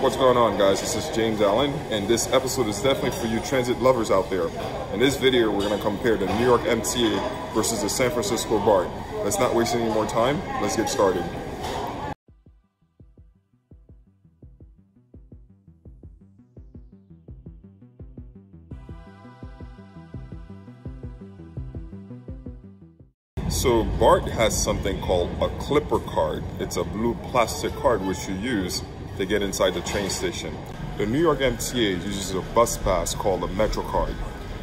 What's going on guys? This is James Allen and this episode is definitely for you transit lovers out there. In this video we're going to compare the New York MTA versus the San Francisco BART. Let's not waste any more time, let's get started. So BART has something called a clipper card. It's a blue plastic card which you use to get inside the train station. The New York MTA uses a bus pass called a MetroCard.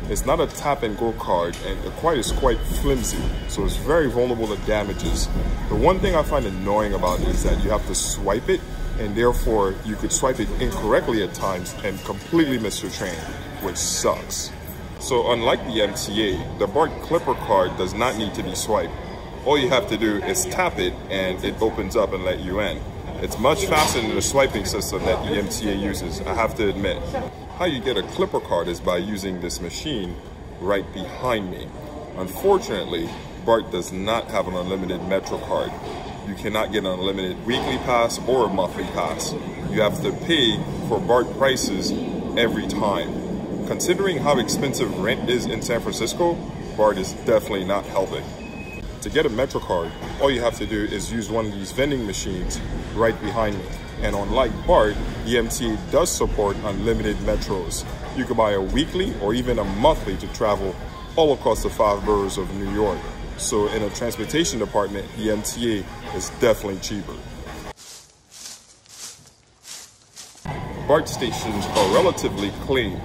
It's not a tap and go card and the card is quite flimsy, so it's very vulnerable to damages. The one thing I find annoying about it is that you have to swipe it and therefore you could swipe it incorrectly at times and completely miss your train, which sucks. So unlike the MTA, the BART Clipper card does not need to be swiped. All you have to do is tap it and it opens up and let you in. It's much faster than the swiping system that the MTA uses, I have to admit. How you get a Clipper card is by using this machine right behind me. Unfortunately, BART does not have an unlimited Metro card. You cannot get an unlimited weekly pass or a monthly pass. You have to pay for BART prices every time. Considering how expensive rent is in San Francisco, BART is definitely not helping. To get a MetroCard, all you have to do is use one of these vending machines right behind me. And unlike BART, the MTA does support unlimited Metros. You can buy a weekly or even a monthly to travel all across the five boroughs of New York. So in a transportation department, the MTA is definitely cheaper. BART stations are relatively clean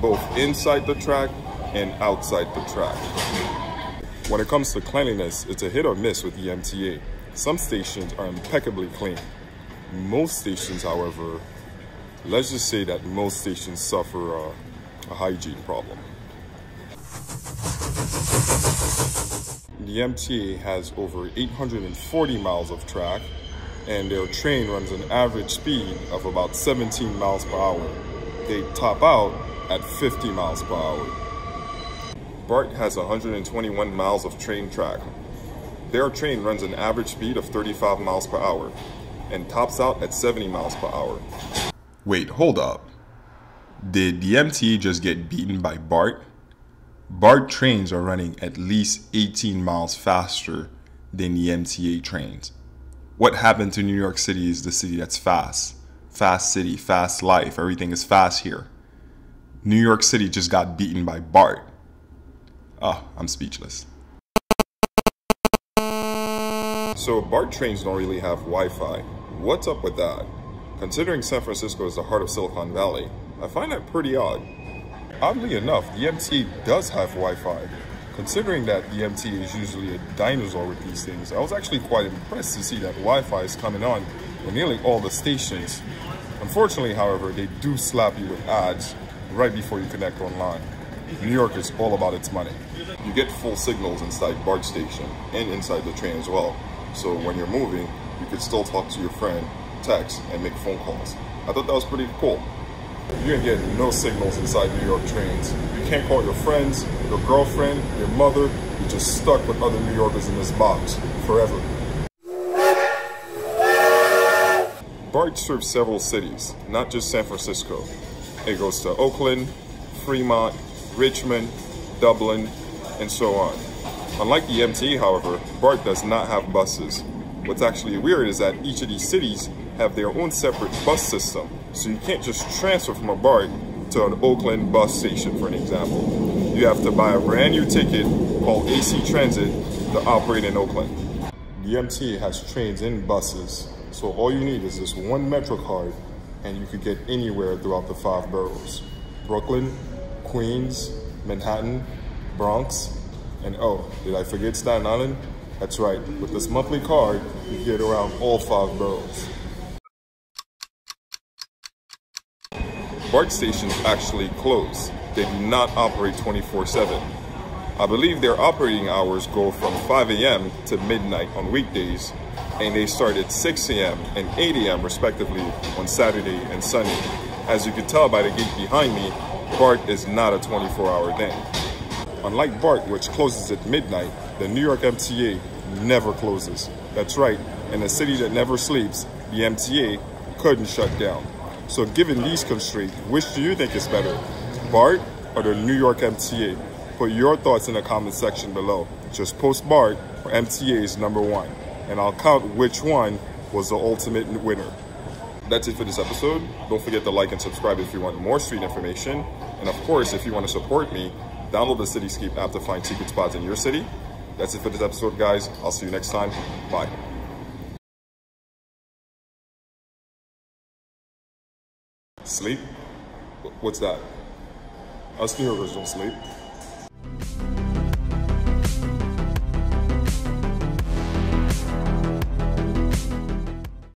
both inside the track and outside the track. When it comes to cleanliness, it's a hit or miss with the MTA. Some stations are impeccably clean. Most stations, however, let's just say that most stations suffer a, a hygiene problem. The MTA has over 840 miles of track and their train runs an average speed of about 17 miles per hour. They top out at 50 miles per hour. BART has 121 miles of train track. Their train runs an average speed of 35 miles per hour and tops out at 70 miles per hour. Wait, hold up. Did the MTA just get beaten by BART? BART trains are running at least 18 miles faster than the MTA trains. What happened to New York City is the city that's fast. Fast city, fast life, everything is fast here. New York City just got beaten by BART. Oh, I'm speechless. So BART trains don't really have Wi-Fi. What's up with that? Considering San Francisco is the heart of Silicon Valley, I find that pretty odd. Oddly enough, the MTA does have Wi-Fi. Considering that the MTA is usually a dinosaur with these things, I was actually quite impressed to see that Wi-Fi is coming on in nearly all the stations. Unfortunately, however, they do slap you with ads right before you connect online. New York is all about its money. You get full signals inside BART station and inside the train as well. So when you're moving, you can still talk to your friend, text, and make phone calls. I thought that was pretty cool. You're gonna get no signals inside New York trains. You can't call your friends, your girlfriend, your mother. You're just stuck with other New Yorkers in this box forever. BART serves several cities, not just San Francisco. It goes to Oakland, Fremont, Richmond, Dublin, and so on. Unlike the MTA, however, BART does not have buses. What's actually weird is that each of these cities have their own separate bus system. So you can't just transfer from a BART to an Oakland bus station, for an example. You have to buy a brand new ticket called AC Transit to operate in Oakland. The MTA has trains and buses, so all you need is this one Metro card and you could get anywhere throughout the five boroughs. Brooklyn, Queens, Manhattan, Bronx, and oh, did I forget Staten Island? That's right, with this monthly card, you get around all five boroughs. BART stations actually close. They do not operate 24-7. I believe their operating hours go from 5 a.m. to midnight on weekdays and they start at 6 a.m. and 8 a.m. respectively on Saturday and Sunday. As you can tell by the gate behind me, BART is not a 24-hour thing. Unlike BART, which closes at midnight, the New York MTA never closes. That's right, in a city that never sleeps, the MTA couldn't shut down. So given these constraints, which do you think is better, BART or the New York MTA? Put your thoughts in the comment section below. Just post BART or MTA is number one, and I'll count which one was the ultimate winner. That's it for this episode. Don't forget to like and subscribe if you want more street information. And of course, if you want to support me, download the CityXcape app to find secret spots in your city. That's it for this episode, guys. I'll see you next time. Bye. Sleep? What's that? Us New Yorkers don't sleep.